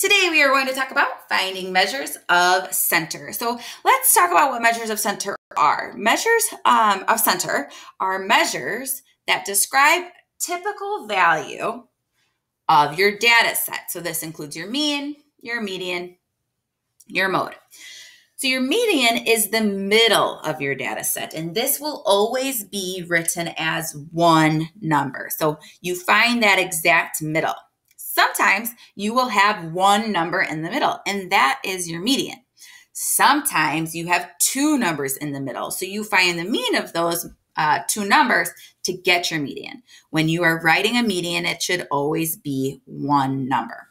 Today we are going to talk about finding measures of center. So let's talk about what measures of center are. Measures um, of center are measures that describe typical value of your data set. So this includes your mean, your median, your mode. So your median is the middle of your data set, and this will always be written as one number. So you find that exact middle. Sometimes you will have one number in the middle, and that is your median. Sometimes you have two numbers in the middle, so you find the mean of those uh, two numbers to get your median. When you are writing a median, it should always be one number.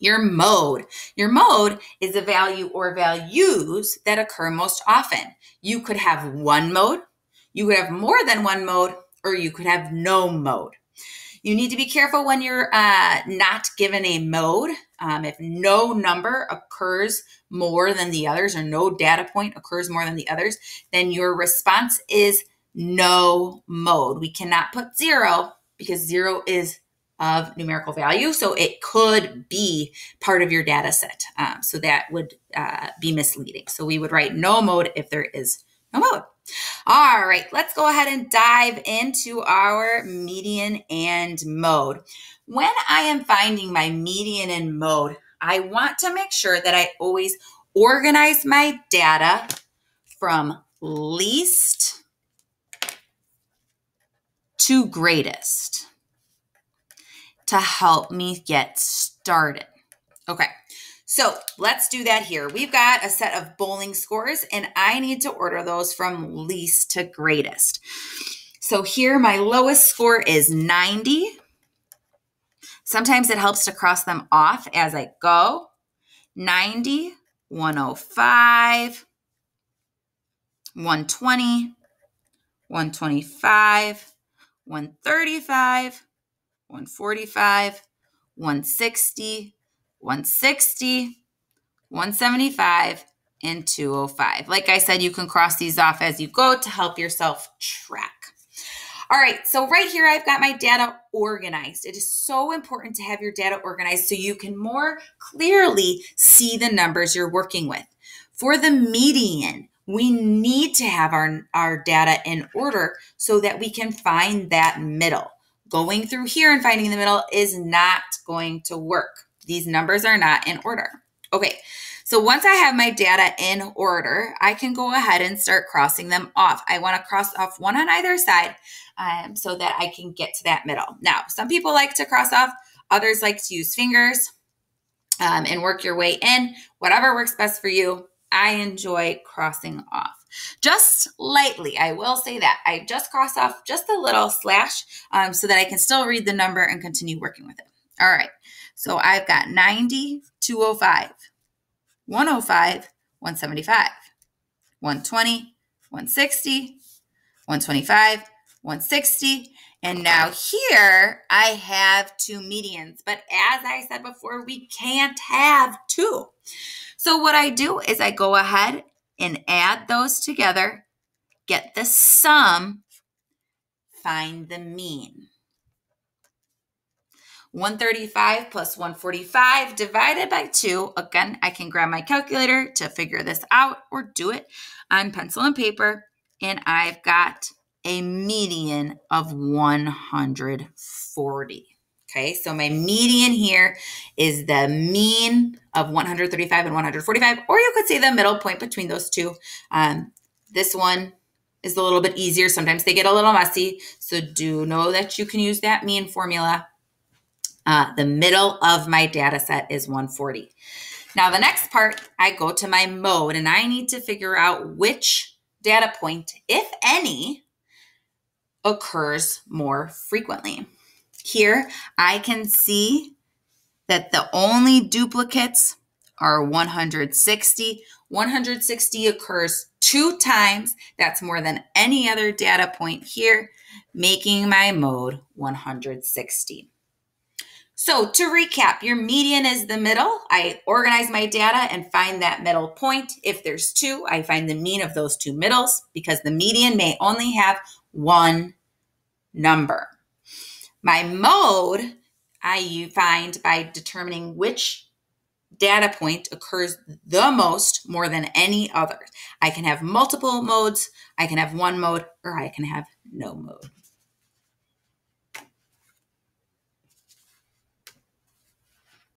Your mode. Your mode is the value or values that occur most often. You could have one mode, you could have more than one mode, or you could have no mode. You need to be careful when you're uh, not given a mode. Um, if no number occurs more than the others, or no data point occurs more than the others, then your response is no mode. We cannot put zero because zero is of numerical value. So it could be part of your data set. Um, so that would uh, be misleading. So we would write no mode if there is no mode. All right, let's go ahead and dive into our median and mode. When I am finding my median and mode, I want to make sure that I always organize my data from least to greatest to help me get started. Okay, so let's do that here. We've got a set of bowling scores, and I need to order those from least to greatest. So here, my lowest score is 90. Sometimes it helps to cross them off as I go. 90, 105, 120, 125, 135, 145, 160, 160, 175, and 205. Like I said, you can cross these off as you go to help yourself track. All right, so right here, I've got my data organized. It is so important to have your data organized so you can more clearly see the numbers you're working with. For the median, we need to have our, our data in order so that we can find that middle. Going through here and finding the middle is not going to work. These numbers are not in order. Okay, so once I have my data in order, I can go ahead and start crossing them off. I want to cross off one on either side um, so that I can get to that middle. Now, some people like to cross off, others like to use fingers um, and work your way in. Whatever works best for you, I enjoy crossing off. Just lightly, I will say that. I just cross off just a little slash um, so that I can still read the number and continue working with it. All right, so I've got 90, 205, 105, 175, 120, 160, 125, 160, and now here I have two medians. But as I said before, we can't have two. So what I do is I go ahead and add those together, get the sum, find the mean. 135 plus 145 divided by 2. Again, I can grab my calculator to figure this out or do it on pencil and paper. And I've got a median of 140. Okay, so my median here is the mean of 135 and 145, or you could say the middle point between those two. Um, this one is a little bit easier. Sometimes they get a little messy, so do know that you can use that mean formula. Uh, the middle of my data set is 140. Now, the next part, I go to my mode and I need to figure out which data point, if any, occurs more frequently. Here, I can see that the only duplicates are 160. 160 occurs two times. That's more than any other data point here, making my mode 160. So to recap, your median is the middle. I organize my data and find that middle point. If there's two, I find the mean of those two middles because the median may only have one number. My mode I find by determining which data point occurs the most more than any other. I can have multiple modes, I can have one mode, or I can have no mode.